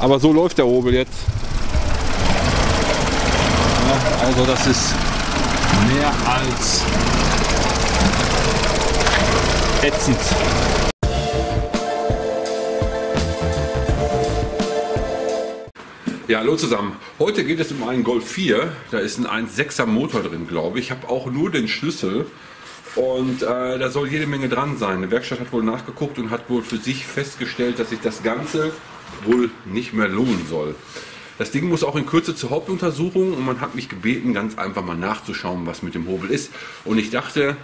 Aber so läuft der Hobel jetzt. Ja, also das ist mehr als ätzend. Ja, hallo zusammen. Heute geht es um einen Golf 4. Da ist ein 1.6er Motor drin, glaube ich. Ich habe auch nur den Schlüssel. Und äh, da soll jede Menge dran sein. Die Werkstatt hat wohl nachgeguckt und hat wohl für sich festgestellt, dass sich das Ganze wohl nicht mehr lohnen soll. Das Ding muss auch in Kürze zur Hauptuntersuchung und man hat mich gebeten, ganz einfach mal nachzuschauen, was mit dem Hobel ist. Und ich dachte,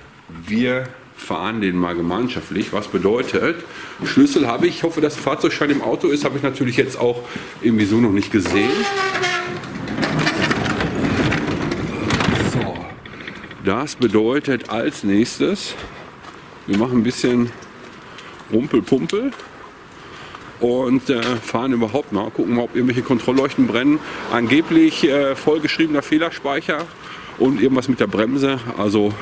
wir fahren den mal gemeinschaftlich. Was bedeutet, Schlüssel habe ich. Ich hoffe, dass Fahrzeugschein im Auto ist, habe ich natürlich jetzt auch irgendwie so noch nicht gesehen. So, das bedeutet als nächstes, wir machen ein bisschen Rumpelpumpel und äh, fahren überhaupt mal, gucken mal, ob irgendwelche Kontrollleuchten brennen. Angeblich äh, vollgeschriebener Fehlerspeicher und irgendwas mit der Bremse. Also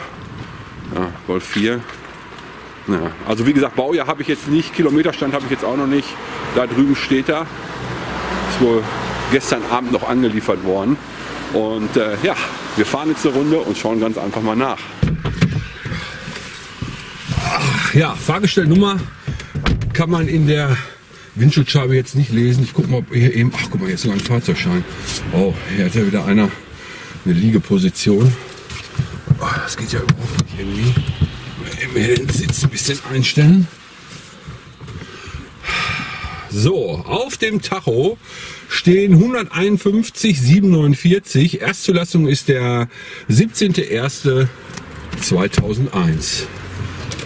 ja, Golf 4. Ja, also wie gesagt, Baujahr habe ich jetzt nicht, Kilometerstand habe ich jetzt auch noch nicht. Da drüben steht er. Ist wohl gestern Abend noch angeliefert worden. Und äh, ja, wir fahren jetzt eine Runde und schauen ganz einfach mal nach. Ja, Fahrgestellnummer kann man in der Windschutzscheibe jetzt nicht lesen. Ich gucke mal, ob hier eben. Ach, guck mal, jetzt sogar ein Fahrzeugschein. Oh, hier hat ja wieder einer eine Liegeposition. Oh, das geht ja überhaupt nicht irgendwie. Im Hellensitz ein bisschen einstellen. So, auf dem Tacho stehen 151,749. Erstzulassung ist der 17.01.2001.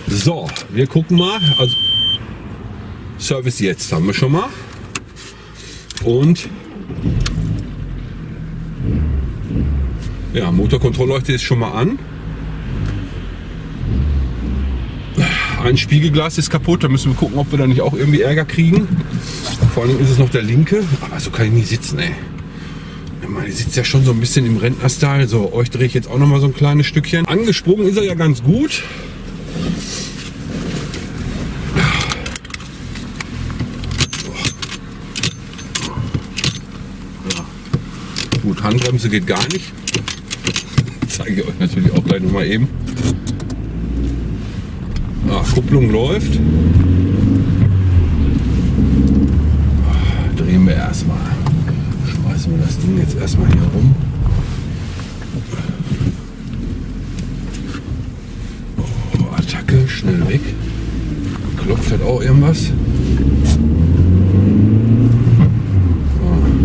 So, wir gucken mal. Also, Service jetzt haben wir schon mal. Und ja, Motorkontrollleuchte ist schon mal an. Ein Spiegelglas ist kaputt, da müssen wir gucken, ob wir da nicht auch irgendwie Ärger kriegen. Vor allem ist es noch der linke, aber so kann ich nicht sitzen, ey. Ich meine, ich sitze ja schon so ein bisschen im Rentnerstyle. So, euch drehe ich jetzt auch noch mal so ein kleines Stückchen. Angesprungen ist er ja ganz gut. Gut, Handbremse geht gar nicht. Zeige ich euch natürlich auch gleich noch mal eben. Ah, Kupplung läuft. Drehen wir erstmal. Schmeißen wir das Ding jetzt erstmal hier rum. Oh, Attacke, schnell weg. Klopft halt auch irgendwas.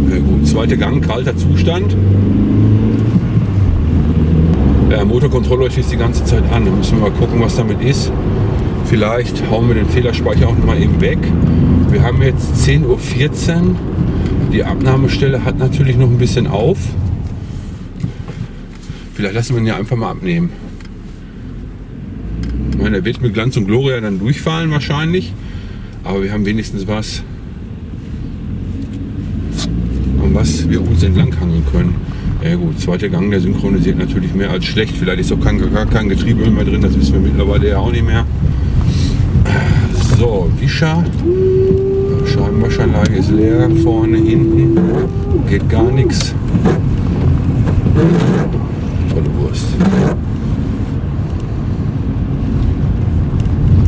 Ja gut, zweiter Gang, kalter Zustand. Der Motorkontrollleuchte ist die ganze Zeit an. Da müssen wir mal gucken, was damit ist. Vielleicht hauen wir den Fehlerspeicher auch mal eben weg. Wir haben jetzt 10.14 Uhr. Die Abnahmestelle hat natürlich noch ein bisschen auf. Vielleicht lassen wir ihn ja einfach mal abnehmen. Ich meine, er wird mit Glanz und Gloria dann durchfallen wahrscheinlich. Aber wir haben wenigstens was, was wir uns entlanghangeln können. Ja gut, zweiter Gang, der synchronisiert natürlich mehr als schlecht. Vielleicht ist auch kein, gar kein Getriebe mehr drin, das wissen wir mittlerweile ja auch nicht mehr. So, Wischer. Scheibenwaschanlage ist leer, vorne, hinten. Geht gar nichts. Tolle Wurst.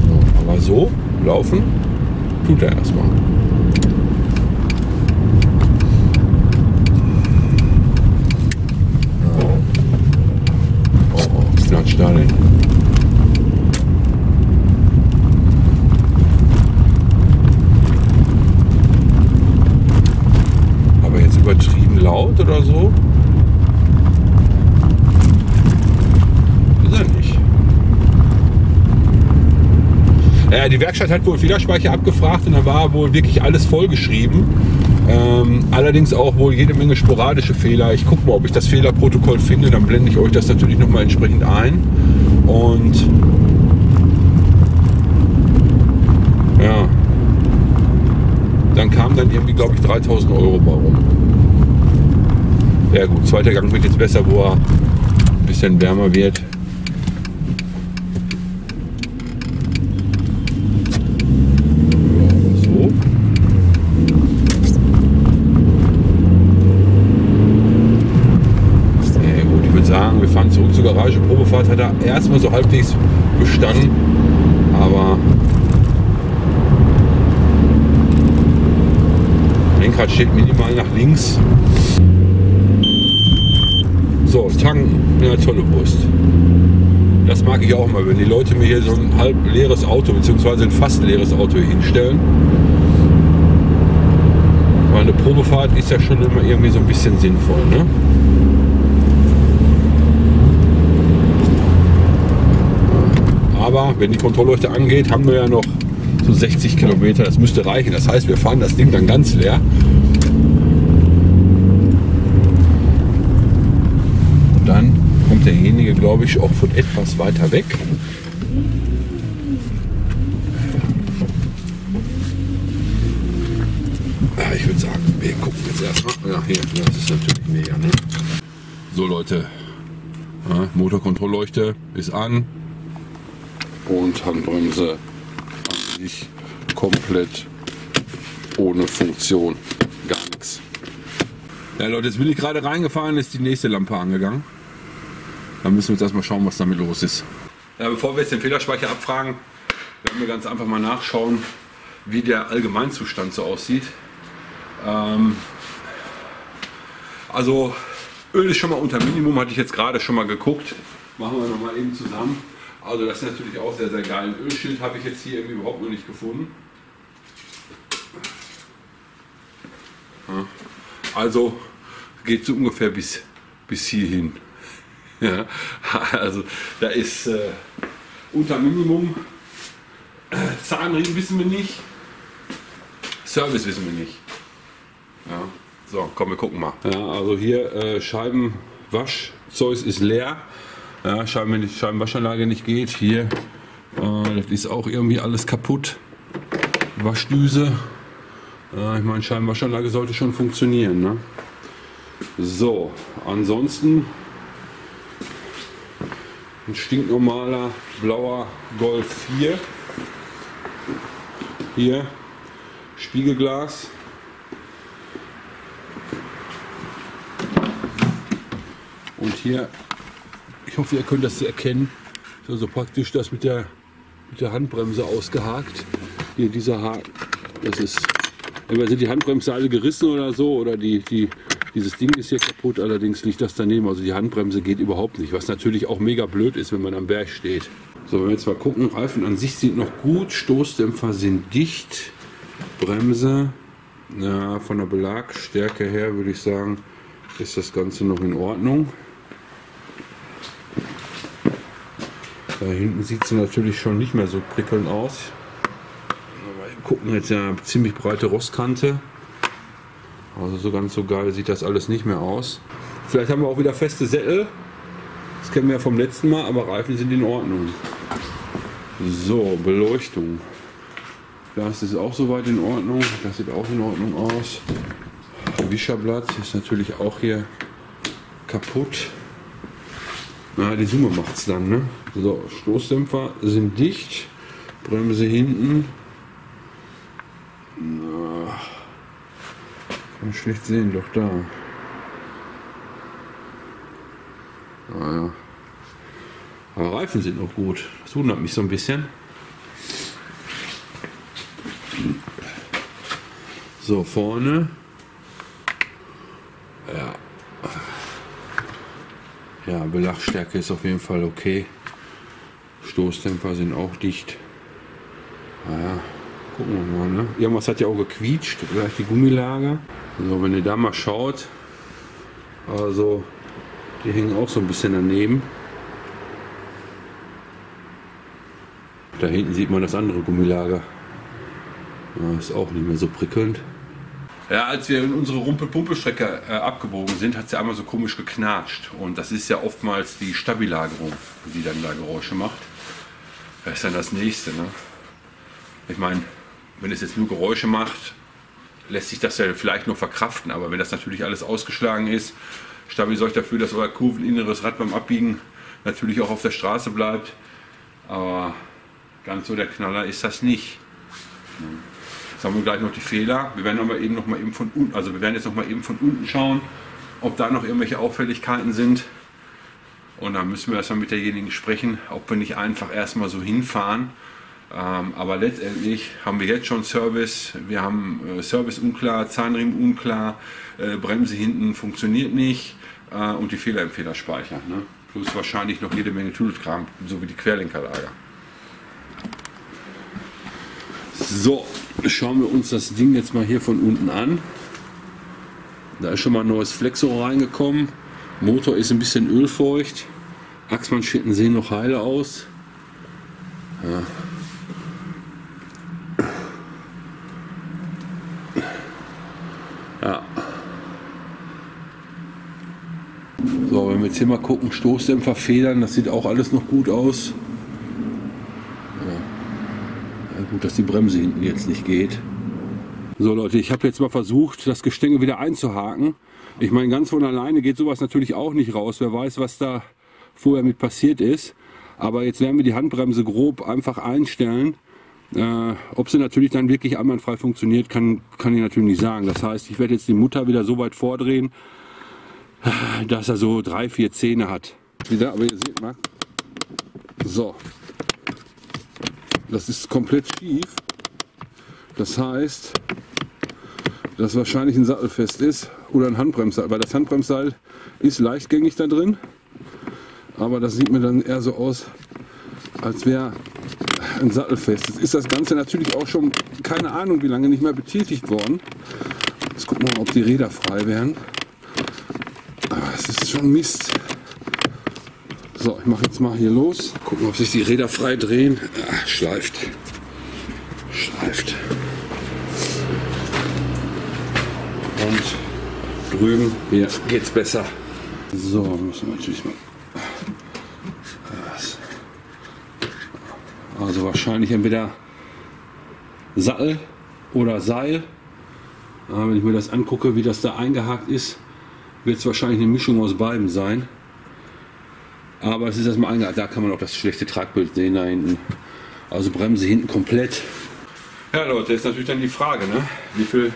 So, aber so laufen tut er erstmal. Klatsch da denn? Aber jetzt übertrieben laut oder so? Ist er nicht. Ja, die Werkstatt hat wohl Fehlerspeicher abgefragt und da war wohl wirklich alles vollgeschrieben. Ähm, allerdings auch wohl jede Menge sporadische Fehler. Ich gucke mal, ob ich das Fehlerprotokoll finde, dann blende ich euch das natürlich nochmal entsprechend ein. Und dann kamen dann irgendwie, glaube ich, 3000 Euro bei rum. Ja gut, zweiter Gang wird jetzt besser, wo er ein bisschen wärmer wird. Garage. Probefahrt hat er erstmal so halbwegs bestanden. Steht minimal nach links. So, tanken, eine tolle Wurst. Das mag ich auch mal, wenn die Leute mir hier so ein halb leeres Auto bzw. ein fast leeres Auto hinstellen. Weil eine Probefahrt ist ja schon immer irgendwie so ein bisschen sinnvoll. Ne? Aber wenn die Kontrollleuchte angeht, haben wir ja noch so 60 Kilometer. Das müsste reichen. Das heißt, wir fahren das Ding dann ganz leer. Und dann derjenige, glaube ich, auch von etwas weiter weg. Ja, ich würde sagen, wir gucken jetzt erstmal. Ja, hier, das ist natürlich mega. Ne? So Leute, ja, Motorkontrollleuchte ist an und Handbremse an sich komplett ohne Funktion. Gar nichts. Ja Leute, jetzt bin ich gerade reingefahren, ist die nächste Lampe angegangen. Dann müssen wir jetzt erstmal schauen, was damit los ist. Ja, bevor wir jetzt den Fehlerspeicher abfragen, werden wir ganz einfach mal nachschauen, wie der Allgemeinzustand so aussieht. Ähm, also Öl ist schon mal unter Minimum, hatte ich jetzt gerade schon mal geguckt. Machen wir noch mal eben zusammen. Also das ist natürlich auch sehr, sehr geil. Ein Ölschild habe ich jetzt hier irgendwie überhaupt noch nicht gefunden. Also geht so ungefähr bis, bis hierhin. Ja, also da ist äh, unter Minimum. Äh, Zahnriemen wissen wir nicht. Service wissen wir nicht. Ja. So, komm, wir gucken mal. Ja, also hier äh, Scheibenwaschzeug ist leer. Ja, Scheiben, Scheibenwaschanlage nicht geht. Hier, äh, ist auch irgendwie alles kaputt. Waschdüse. Äh, ich meine, Scheibenwaschanlage sollte schon funktionieren. Ne? So, ansonsten ein stinknormaler blauer Golf 4. Hier Spiegelglas. Und hier, ich hoffe, ihr könnt das erkennen, also praktisch das mit der, mit der Handbremse ausgehakt. Hier dieser Haken, das ist, entweder sind die Handbremse alle gerissen oder so, oder die, die, dieses Ding ist hier kaputt, allerdings liegt das daneben. Also die Handbremse geht überhaupt nicht, was natürlich auch mega blöd ist, wenn man am Berg steht. So, wenn wir jetzt mal gucken, Reifen an sich sind noch gut, Stoßdämpfer sind dicht, Bremse, na, von der Belagstärke her würde ich sagen, ist das Ganze noch in Ordnung. Da hinten sieht sie natürlich schon nicht mehr so prickelnd aus. Wir gucken jetzt ja ziemlich breite Rostkante. Also so ganz so geil sieht das alles nicht mehr aus. Vielleicht haben wir auch wieder feste Sättel. Das kennen wir ja vom letzten Mal, aber Reifen sind in Ordnung. So, Beleuchtung. Das ist auch soweit in Ordnung. Das sieht auch in Ordnung aus. Wischerblatt ist natürlich auch hier kaputt. Na, die Summe macht es dann. Ne? So, Stoßdämpfer sind dicht. Bremse hinten. Na, kann ich schlecht sehen, doch da. Naja. Aber Reifen sind noch gut. Das wundert mich so ein bisschen. So, vorne. Ja. Ja, Belachstärke ist auf jeden Fall okay. Stoßdämpfer sind auch dicht. Naja, gucken wir mal. Ne? Irgendwas hat ja auch gequietscht, vielleicht die Gummilage. So, wenn ihr da mal schaut, also die hängen auch so ein bisschen daneben. Da hinten sieht man das andere Gummilager. Ja, ist auch nicht mehr so prickelnd. Ja, als wir in unsere Rumpel-Pumpel-Strecke äh, abgebogen sind, hat es ja einmal so komisch geknatscht. Und das ist ja oftmals die Stabilagerung, die dann da Geräusche macht. Das ist dann das nächste. Ne? Ich meine, wenn es jetzt nur Geräusche macht, lässt sich das ja vielleicht noch verkraften. Aber wenn das natürlich alles ausgeschlagen ist, Stabi sorgt dafür, dass euer kurveninneres Rad beim Abbiegen natürlich auch auf der Straße bleibt. Aber ganz so der Knaller ist das nicht. Jetzt haben wir gleich noch die Fehler. Wir werden aber eben noch mal eben von unten, also wir werden jetzt noch mal eben von unten schauen, ob da noch irgendwelche Auffälligkeiten sind. Und dann müssen wir erstmal mit derjenigen sprechen, ob wir nicht einfach erstmal so hinfahren. Ähm, aber letztendlich haben wir jetzt schon Service. Wir haben äh, Service unklar, Zahnriemen unklar, äh, Bremse hinten funktioniert nicht äh, und die Fehlerempfehler speichern. Ne? Plus wahrscheinlich noch jede Menge Tüdelkram, so wie die Querlenkerlager. So, schauen wir uns das Ding jetzt mal hier von unten an. Da ist schon mal ein neues Flexo reingekommen. Motor ist ein bisschen ölfeucht. Achsmanschetten sehen noch heile aus. Ja. So, wenn wir jetzt hier mal gucken, Stoßdämpfer, Federn, das sieht auch alles noch gut aus. Ja. Ja, gut, dass die Bremse hinten jetzt nicht geht. So Leute, ich habe jetzt mal versucht, das Gestänge wieder einzuhaken. Ich meine, ganz von alleine geht sowas natürlich auch nicht raus. Wer weiß, was da vorher mit passiert ist. Aber jetzt werden wir die Handbremse grob einfach einstellen. Äh, ob sie natürlich dann wirklich einwandfrei funktioniert, kann, kann ich natürlich nicht sagen. Das heißt, ich werde jetzt die Mutter wieder so weit vordrehen, dass er so drei, vier Zähne hat. Wieder, aber ihr seht mal. So. Das ist komplett schief. Das heißt, dass wahrscheinlich ein Sattelfest ist oder ein Handbremsseil, weil das Handbremsseil ist leichtgängig da drin, aber das sieht mir dann eher so aus, als wäre ein Sattelfest. Jetzt ist das Ganze natürlich auch schon, keine Ahnung wie lange, nicht mehr betätigt worden. Jetzt gucken wir mal, ob die Räder frei werden. Es ist schon Mist. So, ich mache jetzt mal hier los. Gucken, ob sich die Räder frei drehen. Ah, schleift. Schleift. Und drüben, hier geht's besser. So, müssen wir natürlich mal. Also wahrscheinlich entweder Sattel oder Seil. Wenn ich mir das angucke, wie das da eingehakt ist, wird es wahrscheinlich eine Mischung aus beiden sein. Aber es ist erstmal eingehakt. Da kann man auch das schlechte Tragbild sehen da hinten. Also Bremse hinten komplett. Ja Leute, ist natürlich dann die Frage, ne? wie, viel,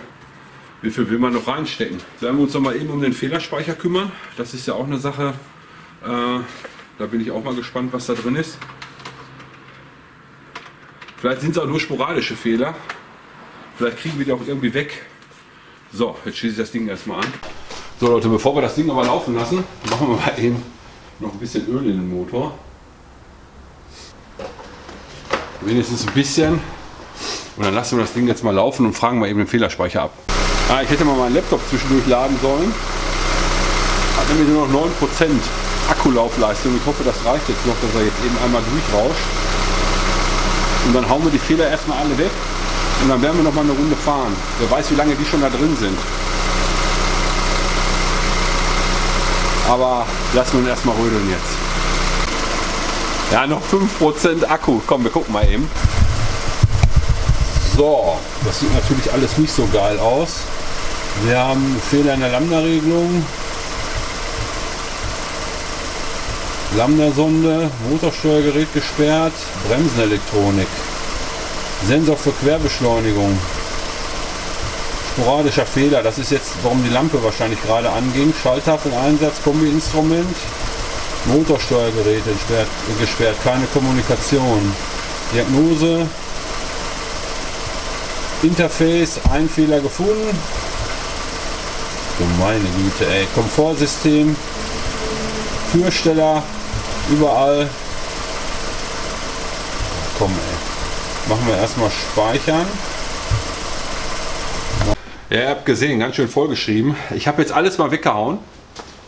wie viel will man noch reinstecken? Werden wir uns noch mal eben um den Fehlerspeicher kümmern. Das ist ja auch eine Sache, äh, da bin ich auch mal gespannt, was da drin ist. Vielleicht sind es auch nur sporadische Fehler. Vielleicht kriegen wir die auch irgendwie weg. So, jetzt schließe ich das Ding erstmal an. So Leute, bevor wir das Ding aber laufen lassen, machen wir mal eben noch ein bisschen Öl in den Motor. Wenigstens ein bisschen. Und dann lassen wir das Ding jetzt mal laufen und fragen mal eben den Fehlerspeicher ab. Ah, ich hätte mal meinen Laptop zwischendurch laden sollen. Hat nämlich nur noch 9% Akkulaufleistung. Ich hoffe, das reicht jetzt noch, dass er jetzt eben einmal durchrauscht. Und dann hauen wir die Fehler erstmal alle weg. Und dann werden wir noch mal eine Runde fahren. Wer weiß, wie lange die schon da drin sind. Aber lassen wir ihn erstmal rödeln jetzt. Ja, noch 5% Akku. Komm, wir gucken mal eben. So, das sieht natürlich alles nicht so geil aus. Wir haben Fehler in der Lambda-Regelung. Lambda-Sonde, Motorsteuergerät gesperrt, Bremsenelektronik, Sensor für Querbeschleunigung, sporadischer Fehler, das ist jetzt, warum die Lampe wahrscheinlich gerade anging, Schalltafeleinsatz, Kombi-Instrument, Motorsteuergerät entsperrt, gesperrt, keine Kommunikation, Diagnose, Interface, ein Fehler gefunden. So meine Güte, ey. Komfortsystem, Türsteller, überall. Komm, ey. Machen wir erstmal speichern. Ja, ihr habt gesehen, ganz schön vollgeschrieben. Ich habe jetzt alles mal weggehauen.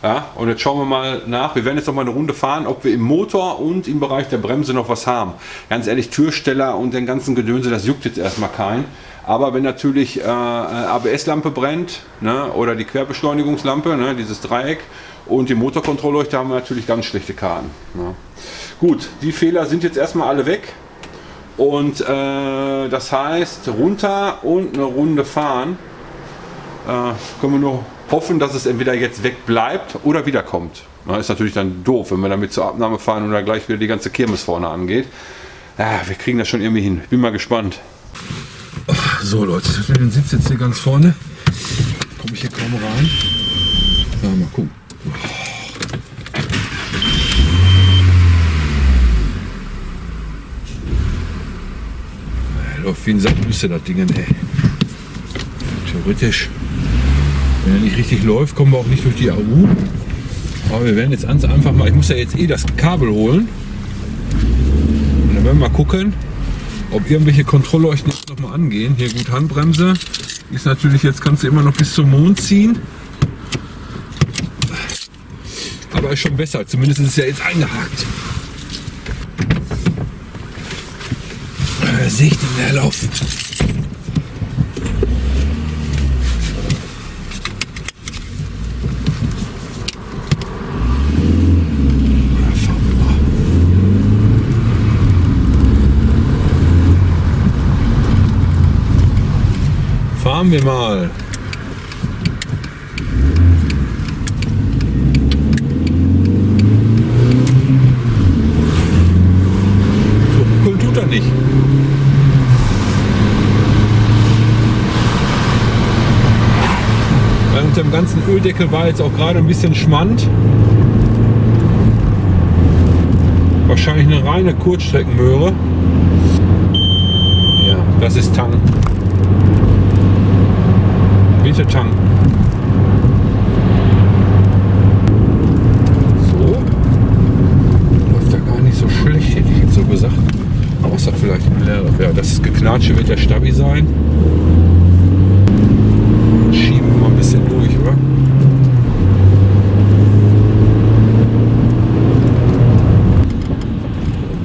Ja, und jetzt schauen wir mal nach. Wir werden jetzt noch mal eine Runde fahren, ob wir im Motor und im Bereich der Bremse noch was haben. Ganz ehrlich, Türsteller und den ganzen Gedönse, das juckt jetzt erstmal keinen. Aber wenn natürlich äh, ABS-Lampe brennt ne, oder die Querbeschleunigungslampe, ne, dieses Dreieck und die Motorkontrollleuchte haben wir natürlich ganz schlechte Karten. Ne. Gut, die Fehler sind jetzt erstmal alle weg. Und äh, das heißt, runter und eine Runde fahren. Äh, können wir nur hoffen, dass es entweder jetzt wegbleibt oder wiederkommt. ist natürlich dann doof, wenn wir damit zur Abnahme fahren und da gleich wieder die ganze Kirmes vorne angeht. Ja, wir kriegen das schon irgendwie hin. Bin mal gespannt. So Leute, ich bin den Sitz jetzt hier ganz vorne. Komme ich hier kaum rein. Ja, mal gucken. Äh, läuft wie ein Sackbüsse das Ding, ey. Theoretisch wenn er nicht richtig läuft, kommen wir auch nicht durch die AU. Aber wir werden jetzt einfach mal, ich muss ja jetzt eh das Kabel holen. Und dann werden wir mal gucken, ob irgendwelche Kontrollleuchten jetzt noch mal angehen. Hier gut Handbremse. Ist natürlich jetzt, kannst du immer noch bis zum Mond ziehen. Aber ist schon besser. Zumindest ist es ja jetzt eingehakt. Sehe ich den Leerlauf? Fahren wir mal. So cool tut er nicht. Weil unter dem ganzen Öldeckel war jetzt auch gerade ein bisschen Schmand. Wahrscheinlich eine reine Kurzstreckenmöhre. Ja, das ist Tang. Bitte tanken. So. Läuft da gar nicht so schlecht, hätte ich jetzt so gesagt. Außer vielleicht. Ja, das Geknatsche wird der Stabi sein. Schieben wir mal ein bisschen durch, oder?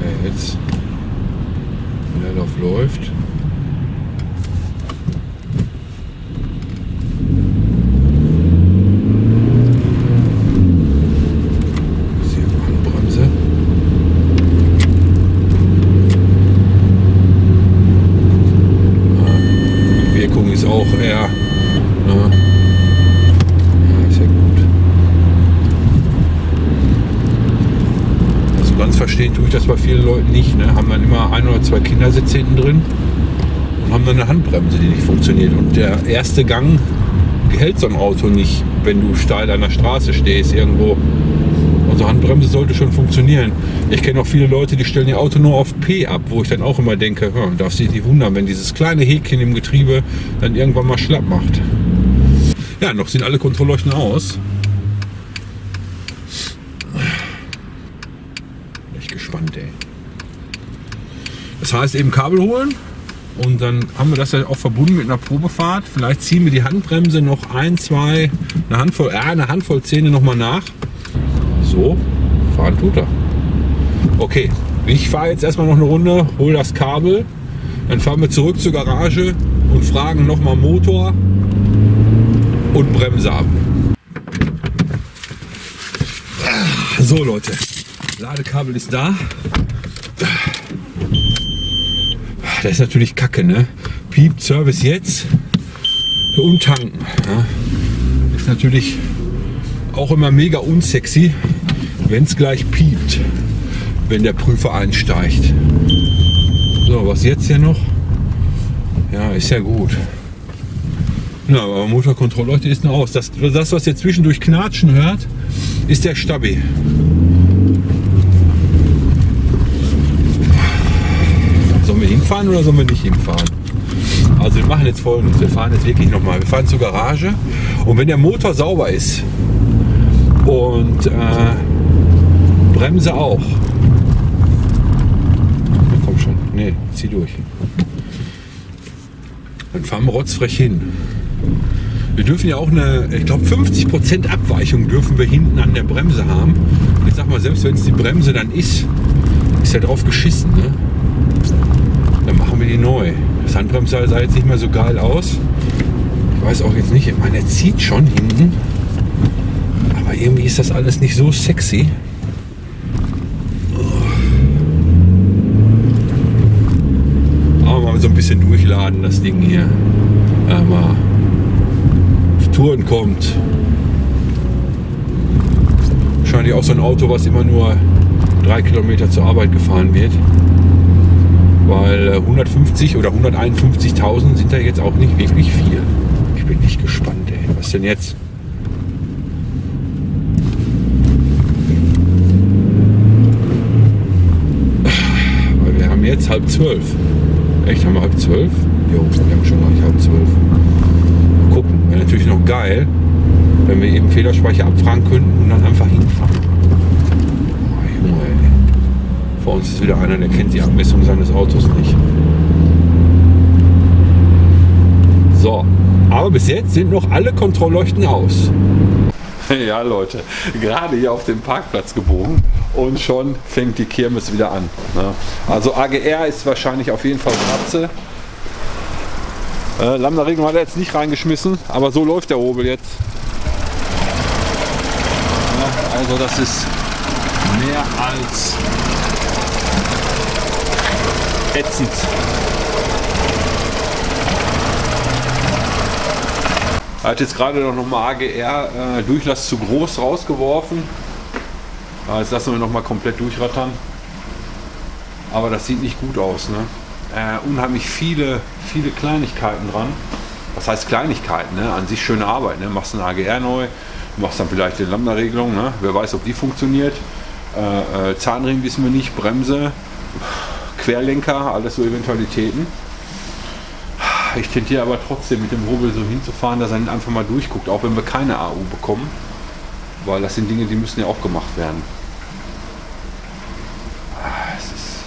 Ja, jetzt Leerlauf läuft. Ist hier Handbremse. Ah, Wirkung ist auch eher. Ja, ja ist ja gut. Also ganz verstehen vielen Leuten nicht. Ne? Haben dann immer ein oder zwei Kindersitze hinten drin und haben dann eine Handbremse, die nicht funktioniert. Und der erste Gang hält so ein Auto nicht, wenn du steil an der Straße stehst irgendwo. Also Handbremse sollte schon funktionieren. Ich kenne auch viele Leute, die stellen ihr Auto nur auf P ab, wo ich dann auch immer denke, hm, darf sich nicht wundern, wenn dieses kleine Häkchen im Getriebe dann irgendwann mal schlapp macht. Ja, noch sind alle Kontrollleuchten aus. Bin ich gespannt, ey. Das heißt eben Kabel holen und dann haben wir das ja auch verbunden mit einer Probefahrt. Vielleicht ziehen wir die Handbremse noch ein, zwei, eine Handvoll, ja, eine Handvoll Zähne nochmal nach. So, fahren tut er. Okay, ich fahre jetzt erstmal noch eine Runde, hole das Kabel, dann fahren wir zurück zur Garage und fragen nochmal Motor und Bremse ab. So Leute, Ladekabel ist da. Das ist natürlich kacke, ne? Piept Service jetzt und tanken. Ja? Ist natürlich auch immer mega unsexy, wenn es gleich piept, wenn der Prüfer einsteigt. So, was jetzt hier noch? Ja, ist ja gut. Ja, aber Motorkontrollleuchte ist noch aus. Das, das, was ihr zwischendurch knatschen hört, ist der Stabi. Sollen wir hinfahren oder sollen wir nicht hinfahren? Also wir machen jetzt folgendes. Wir fahren jetzt wirklich nochmal. Wir fahren zur Garage und wenn der Motor sauber ist und äh, Bremse auch. Na, komm schon. Nee, zieh durch. Dann fahren wir rotzfrech hin. Wir dürfen ja auch eine, ich glaube 50% Abweichung dürfen wir hinten an der Bremse haben. Ich sag mal, selbst wenn es die Bremse dann ist, ist ja drauf geschissen. Ne? Dann machen wir die neu. Das Handbremse sah jetzt nicht mehr so geil aus. Ich weiß auch jetzt nicht, ich meine, er zieht schon hinten. Aber irgendwie ist das alles nicht so sexy. Aber mal so ein bisschen durchladen, das Ding hier. Mal auf Touren kommt. Wahrscheinlich auch so ein Auto, was immer nur drei Kilometer zur Arbeit gefahren wird. Weil äh, 150 oder 151.000 sind da jetzt auch nicht wirklich viel. Ich bin nicht gespannt, ey. Was denn jetzt? Weil wir haben jetzt halb zwölf. Echt, haben wir halb zwölf? Jo, wir haben schon gleich halb zwölf. Mal gucken. Wäre natürlich noch geil, wenn wir eben Fehlerspeicher abfragen könnten und dann einfach hinfahren. Vor uns ist wieder einer, der kennt die Abmessung seines Autos nicht. So, aber bis jetzt sind noch alle Kontrollleuchten aus. Ja, Leute, gerade hier auf dem Parkplatz gebogen und schon fängt die Kirmes wieder an. Ne? Also AGR ist wahrscheinlich auf jeden Fall Ratze. Äh, Lambda-Regelung hat er jetzt nicht reingeschmissen, aber so läuft der Hobel jetzt. Ja, also das ist mehr als ätzend. Er hat jetzt gerade noch mal AGR äh, Durchlass zu groß rausgeworfen. Ja, jetzt lassen wir noch mal komplett durchrattern. Aber das sieht nicht gut aus. Ne? Äh, unheimlich viele, viele Kleinigkeiten dran. Was heißt Kleinigkeiten? Ne? An sich schöne Arbeit. Ne? Machst ein AGR neu, machst dann vielleicht die Lambda-Regelung. Ne? Wer weiß, ob die funktioniert. Äh, äh, Zahnring wissen wir nicht, Bremse, Querlenker, alles so Eventualitäten ich tendiere aber trotzdem mit dem Hobel so hinzufahren, dass er ihn einfach mal durchguckt, auch wenn wir keine AU bekommen. Weil das sind Dinge, die müssen ja auch gemacht werden. Ah, es ist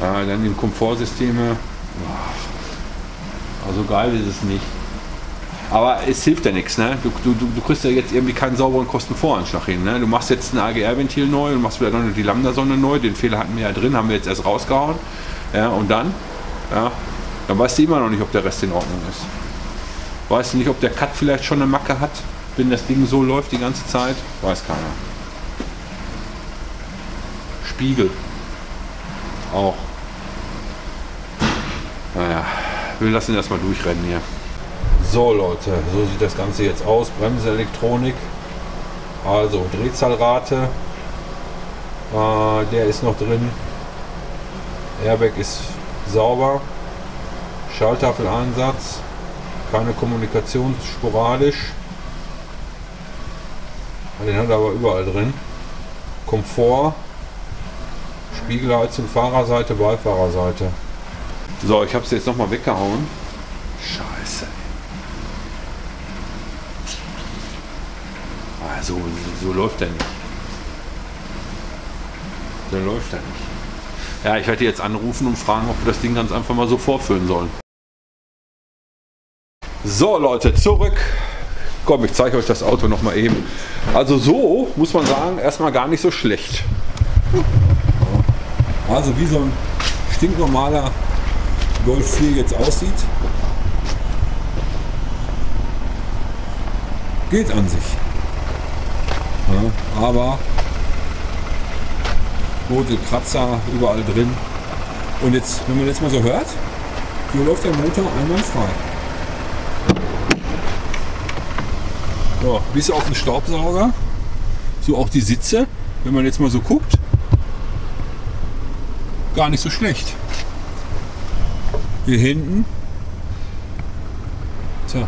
ja, dann die Komfortsysteme. Also geil ist es nicht. Aber es hilft ja nichts. Ne? Du, du, du kriegst ja jetzt irgendwie keinen sauberen Kostenvoranschlag hin. Ne? Du machst jetzt ein AGR-Ventil neu und machst wieder noch die Lambda-Sonne neu. Den Fehler hatten wir ja drin, haben wir jetzt erst rausgehauen. Ja, und dann ja, dann weißt du immer noch nicht, ob der Rest in Ordnung ist. Weißt du nicht, ob der Cut vielleicht schon eine Macke hat, wenn das Ding so läuft die ganze Zeit? Weiß keiner. Spiegel. Auch. Naja, wir lassen erstmal durchrennen hier. So Leute, so sieht das Ganze jetzt aus. Bremselektronik. Also Drehzahlrate. Äh, der ist noch drin. Airbag ist sauber. Schalltafeleinsatz, keine Kommunikation, sporadisch. Den hat er aber überall drin. Komfort, Spiegelheizung, Fahrerseite, Beifahrerseite. So, ich habe es jetzt nochmal weggehauen. Scheiße. Also, so läuft der nicht. So läuft er nicht. Ja, ich werde jetzt anrufen und fragen, ob wir das Ding ganz einfach mal so vorführen sollen. So Leute, zurück. Komm, ich zeige euch das Auto noch mal eben. Also so muss man sagen, erstmal gar nicht so schlecht. Also wie so ein stinknormaler Golf 4 jetzt aussieht. Geht an sich. Ja, aber rote Kratzer überall drin. Und jetzt, wenn man jetzt mal so hört, hier läuft der Motor einwandfrei. Ja, bis auf den Staubsauger. So auch die Sitze, wenn man jetzt mal so guckt. Gar nicht so schlecht. Hier hinten. Tja.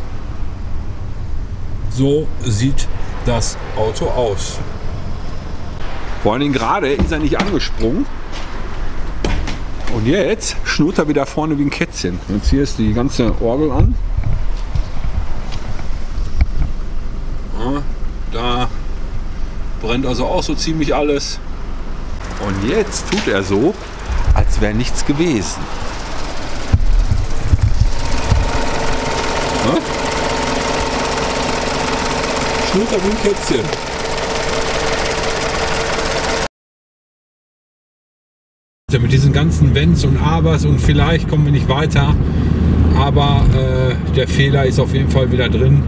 So sieht das Auto aus. Vor allen Dingen gerade ist er nicht angesprungen. Und jetzt schnurrt er wieder vorne wie ein Kätzchen. Jetzt hier ist die ganze Orgel an. Da brennt also auch so ziemlich alles. Und jetzt tut er so, als wäre nichts gewesen. Ne? Schnurrt er wie ein Kätzchen. Mit diesen ganzen Wenns und Abers und vielleicht kommen wir nicht weiter. Aber äh, der Fehler ist auf jeden Fall wieder drin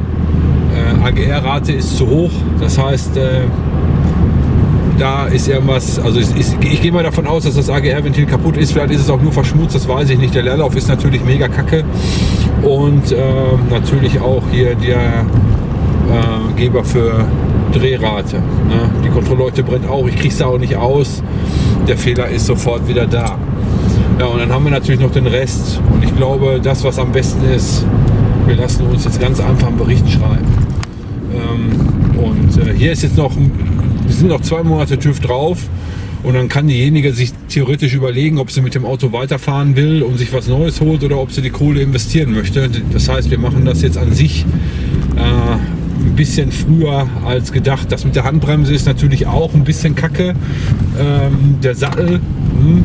äh, AGR-Rate ist zu hoch. Das heißt, äh, da ist irgendwas, also ist, ist, ich gehe mal davon aus, dass das AGR-Ventil kaputt ist. Vielleicht ist es auch nur verschmutzt, das weiß ich nicht. Der Leerlauf ist natürlich mega kacke. Und äh, natürlich auch hier der äh, Geber für Drehrate. Ne? Die Kontrollleute brennt auch, ich kriege es auch nicht aus. Der Fehler ist sofort wieder da. Ja, und dann haben wir natürlich noch den Rest. Und ich glaube, das, was am besten ist, wir lassen uns jetzt ganz einfach einen Bericht schreiben. Ähm, und äh, hier ist jetzt noch, wir sind noch zwei Monate TÜV drauf Und dann kann diejenige sich theoretisch überlegen, ob sie mit dem Auto weiterfahren will und sich was Neues holt oder ob sie die Kohle investieren möchte. Das heißt, wir machen das jetzt an sich äh, ein bisschen früher als gedacht. Das mit der Handbremse ist natürlich auch ein bisschen kacke. Ähm, der Sattel, hm,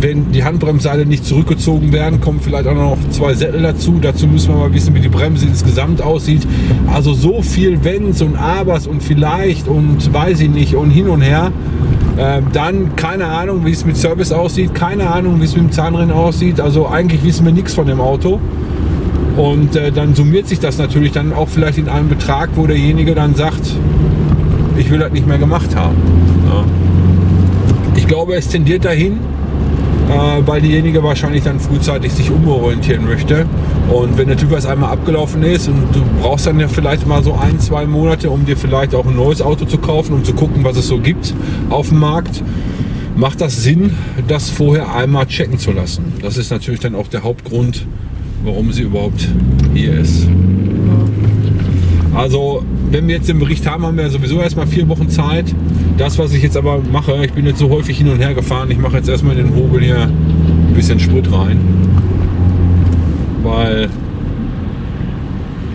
wenn die Handbremsseile nicht zurückgezogen werden, kommen vielleicht auch noch zwei Sättel dazu. Dazu müssen wir mal wissen, wie die Bremse insgesamt aussieht. Also so viel Wenns und Abers und vielleicht und weiß ich nicht und hin und her. Äh, dann keine Ahnung, wie es mit Service aussieht, keine Ahnung, wie es mit dem Zahnrennen aussieht. Also eigentlich wissen wir nichts von dem Auto. Und äh, dann summiert sich das natürlich dann auch vielleicht in einem Betrag, wo derjenige dann sagt, ich will das nicht mehr gemacht haben. Ja. Ich glaube, es tendiert dahin, äh, weil diejenige wahrscheinlich dann frühzeitig sich umorientieren möchte. Und wenn der Typ erst einmal abgelaufen ist und du brauchst dann ja vielleicht mal so ein, zwei Monate, um dir vielleicht auch ein neues Auto zu kaufen, um zu gucken, was es so gibt auf dem Markt, macht das Sinn, das vorher einmal checken zu lassen. Das ist natürlich dann auch der Hauptgrund, warum sie überhaupt hier ist. Also, wenn wir jetzt den Bericht haben, haben wir sowieso erstmal vier Wochen Zeit. Das, was ich jetzt aber mache, ich bin jetzt so häufig hin und her gefahren, ich mache jetzt erstmal in den Hobel hier ein bisschen Sprit rein. Weil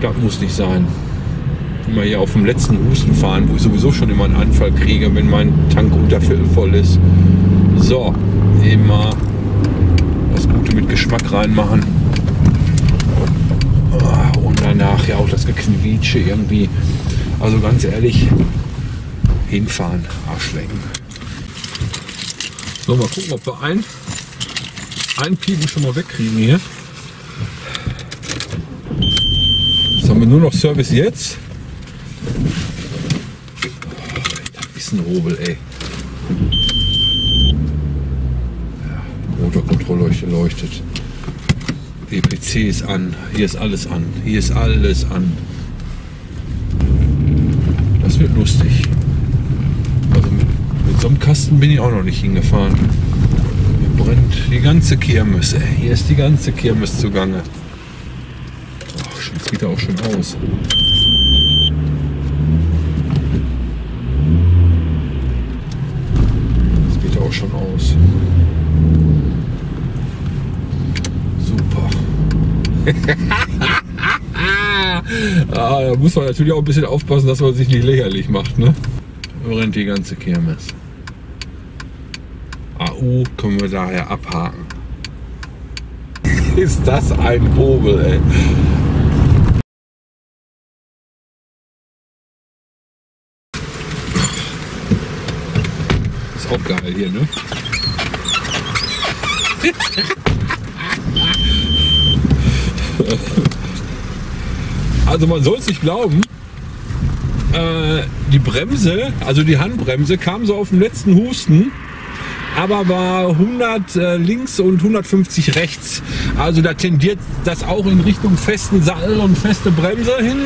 das muss nicht sein. Immer hier auf dem letzten Husten fahren, wo ich sowieso schon immer einen Anfall kriege, wenn mein Tank unterviertel voll ist. So, immer das Gute mit Geschmack reinmachen danach ja auch Gequietsche irgendwie. Also ganz ehrlich, hinfahren, Arschlecken. So, mal gucken, ob wir ein, ein Piepen schon mal wegkriegen hier. Jetzt haben wir nur noch Service jetzt. Oh, ist ein Hobel, ey. Motorkontrollleuchte leuchtet. EPC ist an, hier ist alles an, hier ist alles an. Das wird lustig. Also mit, mit so einem Kasten bin ich auch noch nicht hingefahren. Hier brennt die ganze Kirmes. Hier ist die ganze Kirmes zugange. Ach, jetzt geht er auch schon aus. Jetzt geht er auch schon aus. ah, da muss man natürlich auch ein bisschen aufpassen, dass man sich nicht lächerlich macht. Ne? Rennt die ganze Kirmes. AU können wir daher abhaken. Ist das ein Hobel, ey. Ist auch geil hier, ne? Also man soll es nicht glauben. Äh, die Bremse, also die Handbremse, kam so auf dem letzten Husten, aber war 100 äh, links und 150 rechts. Also da tendiert das auch in Richtung festen Sattel und feste Bremse hin.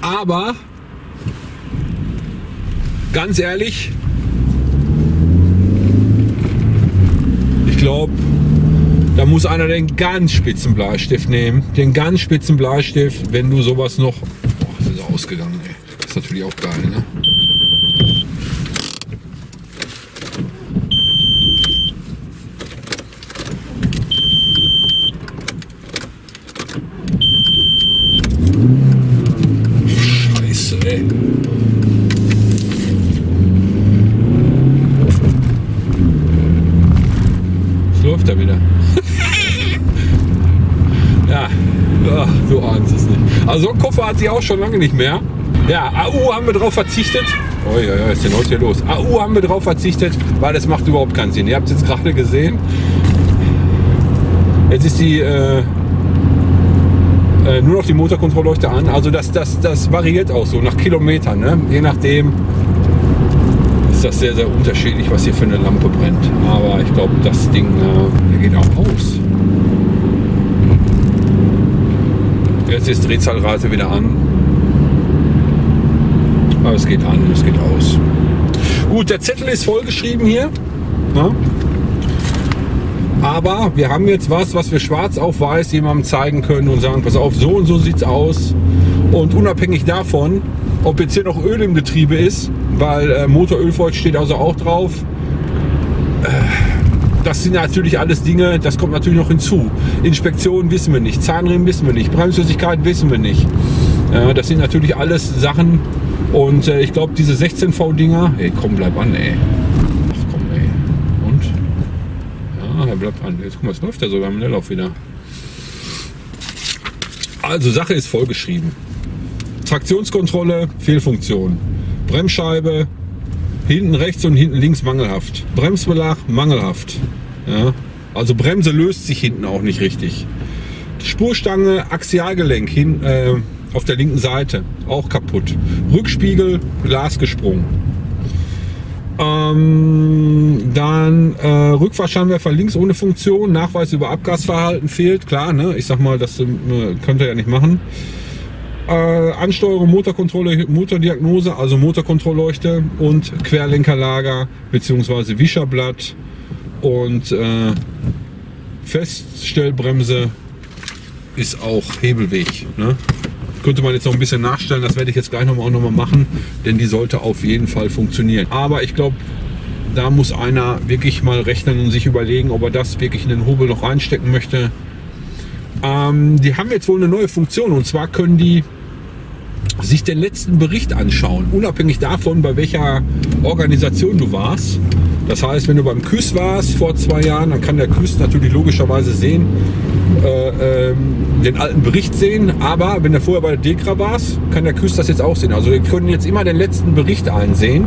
Aber ganz ehrlich, ich glaube, da muss einer den ganz spitzen Bleistift nehmen. Den ganz spitzen Bleistift, wenn du sowas noch... Boah, das ist ausgegangen, ey. Das ist natürlich auch geil, ne? Scheiße, ey. Es läuft da wieder. Ach, du ahnst es nicht. Koffer hat sie auch schon lange nicht mehr. Ja, AU haben wir drauf verzichtet. Oh ja, ist denn heute los? AU haben wir drauf verzichtet, weil das macht überhaupt keinen Sinn. Ihr habt es jetzt gerade gesehen. Jetzt ist die äh, äh, nur noch die Motorkontrollleuchte an. Also das, das, das variiert auch so nach Kilometern. Ne? Je nachdem ist das sehr, sehr unterschiedlich, was hier für eine Lampe brennt. Aber ich glaube, das Ding äh, geht auch aus. Jetzt ist Drehzahlrate wieder an. Aber es geht an, es geht aus. Gut, der Zettel ist vollgeschrieben hier. Na? Ne? Aber wir haben jetzt was, was wir schwarz auf weiß jemandem zeigen können und sagen, pass auf, so und so sieht es aus. Und unabhängig davon, ob jetzt hier noch Öl im Getriebe ist weil äh, Motorölfeucht steht also auch drauf. Äh, das sind natürlich alles Dinge, das kommt natürlich noch hinzu. Inspektionen wissen wir nicht, Zahnriemen wissen wir nicht, Bremsflüssigkeit wissen wir nicht. Das sind natürlich alles Sachen und äh, ich glaube diese 16V-Dinger, ey komm bleib an ey. Ach komm ey. Und? Ja, er bleibt an. Jetzt guck mal, es läuft ja sogar im Leerlauf wieder. Also Sache ist vollgeschrieben. Traktionskontrolle, Fehlfunktion. Bremsscheibe, hinten rechts und hinten links mangelhaft. Bremsbelag, mangelhaft. Ja. Also Bremse löst sich hinten auch nicht richtig. Spurstange, Axialgelenk hin, äh, auf der linken Seite, auch kaputt. Rückspiegel, Glas gesprungen. Ähm, dann äh, Rückfahrscheinwerfer links ohne Funktion, Nachweis über Abgasverhalten fehlt, klar, ne? ich sag mal, das äh, könnt ihr ja nicht machen. Äh, Ansteuerung, Motorkontrolle, Motordiagnose, also Motorkontrollleuchte und Querlenkerlager bzw. Wischerblatt und äh, Feststellbremse ist auch Hebelweg. Ne? Könnte man jetzt noch ein bisschen nachstellen, das werde ich jetzt gleich noch mal, auch noch mal machen, denn die sollte auf jeden Fall funktionieren. Aber ich glaube, da muss einer wirklich mal rechnen und sich überlegen, ob er das wirklich in den Hobel noch reinstecken möchte. Ähm, die haben jetzt wohl eine neue Funktion und zwar können die sich den letzten Bericht anschauen, unabhängig davon, bei welcher Organisation du warst. Das heißt, wenn du beim KÜS warst vor zwei Jahren, dann kann der KÜS natürlich logischerweise sehen, äh, äh, den alten Bericht sehen. Aber wenn du vorher bei der DEKRA warst, kann der KÜS das jetzt auch sehen. Also wir können jetzt immer den letzten Bericht einsehen.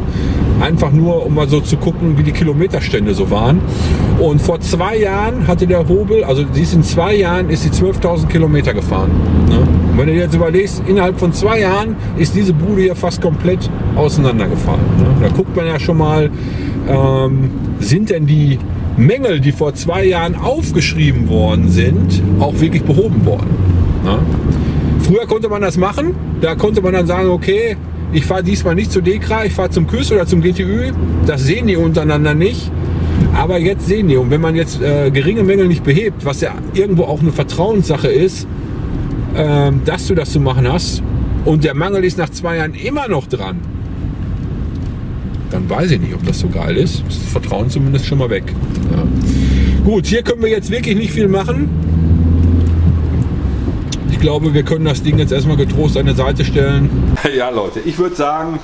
Einfach nur, um mal so zu gucken, wie die Kilometerstände so waren. Und vor zwei Jahren hatte der Hobel, also sie ist in zwei Jahren, ist sie 12.000 Kilometer gefahren. Ne? Und wenn du dir jetzt überlegst, innerhalb von zwei Jahren ist diese Bude hier fast komplett auseinandergefallen. Ne? Da guckt man ja schon mal, ähm, sind denn die Mängel, die vor zwei Jahren aufgeschrieben worden sind, auch wirklich behoben worden. Ne? Früher konnte man das machen, da konnte man dann sagen, okay, ich fahre diesmal nicht zur Dekra, ich fahre zum KÜS oder zum GTÜ. Das sehen die untereinander nicht. Aber jetzt sehen die. Und wenn man jetzt äh, geringe Mängel nicht behebt, was ja irgendwo auch eine Vertrauenssache ist, äh, dass du das zu machen hast, und der Mangel ist nach zwei Jahren immer noch dran, dann weiß ich nicht, ob das so geil ist. Das Vertrauen zumindest schon mal weg. Ja. Gut, hier können wir jetzt wirklich nicht viel machen. Ich glaube, wir können das Ding jetzt erstmal getrost an die Seite stellen. Ja, Leute, ich würde sagen,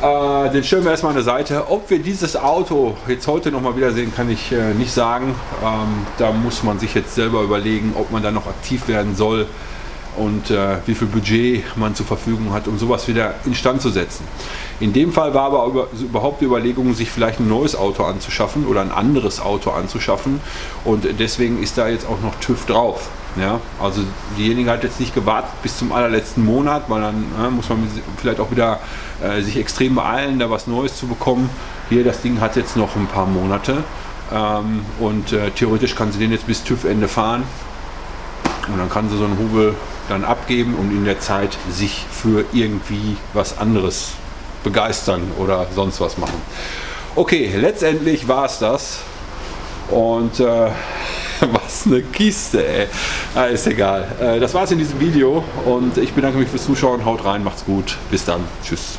äh, den stellen wir erstmal an der Seite. Ob wir dieses Auto jetzt heute noch mal wiedersehen, kann ich äh, nicht sagen. Ähm, da muss man sich jetzt selber überlegen, ob man da noch aktiv werden soll und äh, wie viel Budget man zur Verfügung hat, um sowas wieder instand zu setzen. In dem Fall war aber über, überhaupt die Überlegung, sich vielleicht ein neues Auto anzuschaffen oder ein anderes Auto anzuschaffen und deswegen ist da jetzt auch noch TÜV drauf. Ja, also diejenige hat jetzt nicht gewartet bis zum allerletzten Monat, weil dann ja, muss man vielleicht auch wieder äh, sich extrem beeilen, da was Neues zu bekommen. Hier, das Ding hat jetzt noch ein paar Monate ähm, und äh, theoretisch kann sie den jetzt bis TÜV-Ende fahren und dann kann sie so einen Hubel dann abgeben und in der Zeit sich für irgendwie was anderes begeistern oder sonst was machen. Okay, letztendlich war es das. Und äh, was eine Kiste, ey. Ah, ist egal. Äh, das war's in diesem Video und ich bedanke mich fürs Zuschauen. Haut rein, macht's gut. Bis dann. Tschüss.